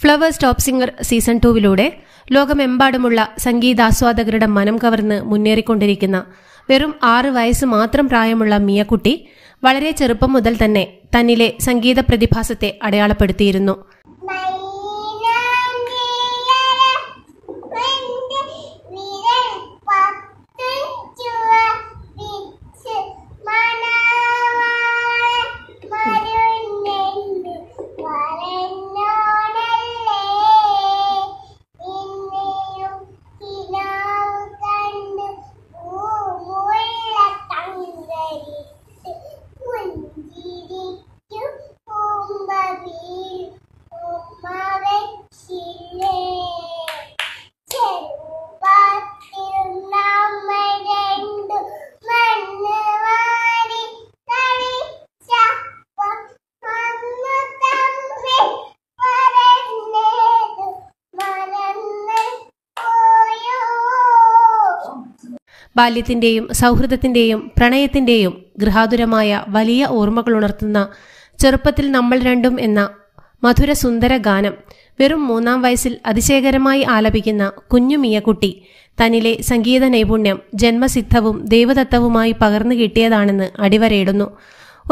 Flowers top singer season ടൂവിലൂടെ ലോകമെമ്പാടുമുള്ള സംഗീതാസ്വാദകരുടെ മനം കവർന്ന് മുന്നേറിക്കൊണ്ടിരിക്കുന്ന വെറും ആറ് വയസ്സ് മാത്രം പ്രായമുള്ള മിയക്കുട്ടി വളരെ ചെറുപ്പം മുതൽ തന്നെ തന്നിലെ സംഗീത പ്രതിഭാസത്തെ അടയാളപ്പെടുത്തിയിരുന്നു. ബാല്യത്തിന്റെയും സൗഹൃദത്തിന്റെയും പ്രണയത്തിന്റെയും ഗൃഹാതുരമായ വലിയ ഓർമ്മകൾ ഉണർത്തുന്ന ചെറുപ്പത്തിൽ നമ്മൾ രണ്ടും എന്ന മധുര സുന്ദര ഗാനം വെറും മൂന്നാം വയസ്സിൽ അതിശയകരമായി ആലപിക്കുന്ന കുഞ്ഞു മിയക്കുട്ടി തന്നിലെ സംഗീത നൈപുണ്യം ജന്മസിദ്ധവും ദൈവദത്തവുമായി പകർന്നു കിട്ടിയതാണെന്ന് അടിവരയിടുന്നു.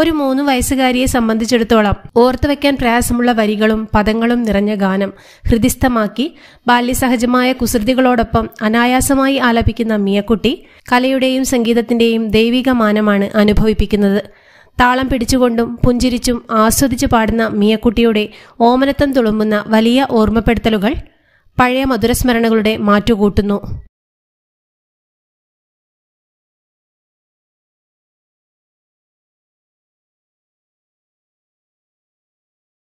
ഒരു മൂന്ന് വയസ്സുകാരിയെ സംബന്ധിച്ചിടത്തോളം ഓർത്തുവെക്കാൻ പ്രയാസമുള്ള വരികളും പദങ്ങളും നിറഞ്ഞ ഗാനം ഹൃദിസ്ഥമാക്കി ബാല്യസഹജമായ കുസൃതികളോടൊപ്പം അനായാസമായി ആലപിക്കുന്ന മിയക്കുട്ടി കലയുടെയും സംഗീതത്തിന്റെയും ദൈവിക മാനമാണ് അനുഭവിപ്പിക്കുന്നത്. താളം പിടിച്ചുകൊണ്ടും പുഞ്ചിരിച്ചും ആസ്വദിച്ചു പാടുന്ന മിയക്കുട്ടിയുടെ ഓമനത്തം തുളുമ്പുന്ന വലിയ ഓർമ്മപ്പെടുത്തലുകൾ പഴയ മധുരസ്മരണകളുടെ മാറ്റുകൂട്ടുന്നു.